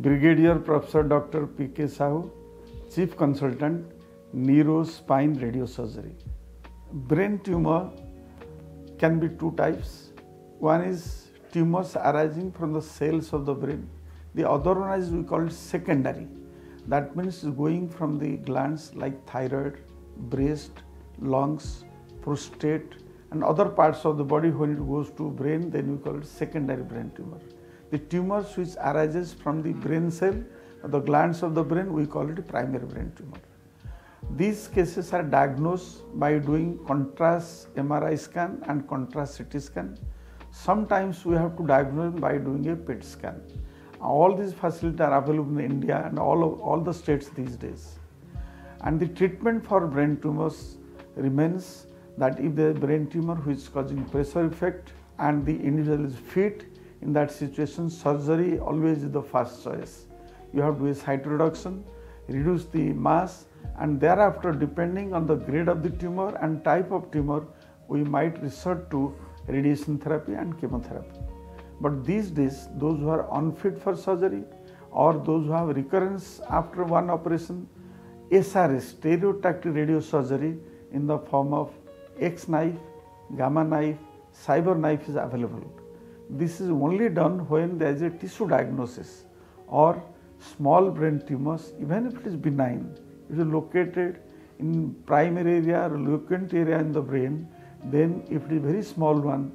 Brigadier Professor Dr. P.K. Sahoo, Chief Consultant, Neuro Spine Radiosurgery. Brain tumor can be two types. One is tumors arising from the cells of the brain. The other one is we call it secondary. That means going from the glands like thyroid, breast, lungs, prostate, and other parts of the body. When it goes to brain, then we call it secondary brain tumor. The tumors which arises from the hmm. brain cell, the glands of the brain, we call it primary brain tumor. These cases are diagnosed by doing contrast MRI scan and contrast CT scan. Sometimes we have to diagnose by doing a PET scan. All these facilities are available in India and all of, all the states these days. And the treatment for brain tumors remains that if the brain tumor which is causing pressure effect and the individual is fit, in that situation surgery always is the first choice. You have to do cytoreduction, reduce the mass and thereafter depending on the grade of the tumor and type of tumor we might resort to radiation therapy and chemotherapy. But these days those who are unfit for surgery or those who have recurrence after one operation, SRS, stereotactic radiosurgery in the form of X knife, gamma knife, CyberKnife is available. This is only done when there is a tissue diagnosis or small brain tumors, even if it is benign, it is located in primary area or eloquent area in the brain, then if it is very small one,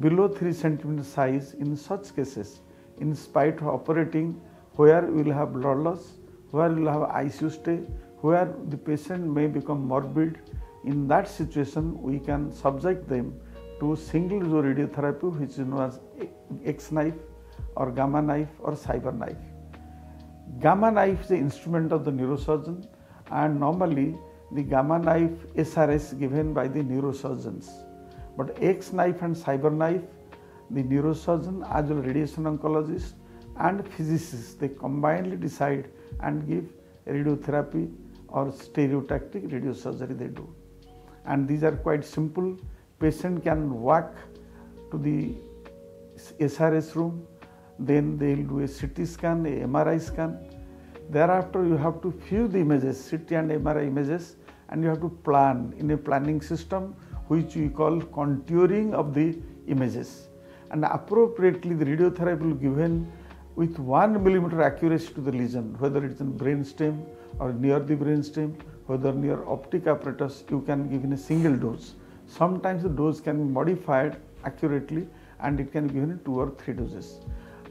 below 3 centimeter size, in such cases, in spite of operating, where we will have blood loss, where we will have ICU stay, where the patient may become morbid, in that situation we can subject them to single radiotherapy which is known as X knife or gamma knife or cyber knife. Gamma knife is the instrument of the neurosurgeon and normally the gamma knife SRS given by the neurosurgeons. But X knife and cyber knife, the neurosurgeon as well radiation oncologist and physicists, they combinedly decide and give radiotherapy or stereotactic radiosurgery they do. And these are quite simple. Patient can walk to the SRS room, then they will do a CT scan, a MRI scan. Thereafter, you have to view the images, CT and MRI images, and you have to plan in a planning system which we call contouring of the images. And appropriately, the radiotherapy will be given with 1 millimeter accuracy to the lesion, whether it's in brain stem or near the brain stem, whether near optic apparatus, you can give in a single dose. Sometimes the dose can be modified accurately and it can be given in two or three doses.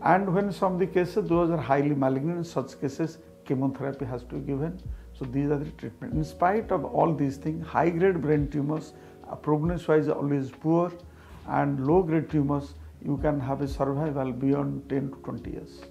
And when some of the cases, those are highly malignant, in such cases, chemotherapy has to be given. So these are the treatment. In spite of all these things, high grade brain tumors, uh, prognosis wise always poor and low grade tumors, you can have a survival beyond 10 to 20 years.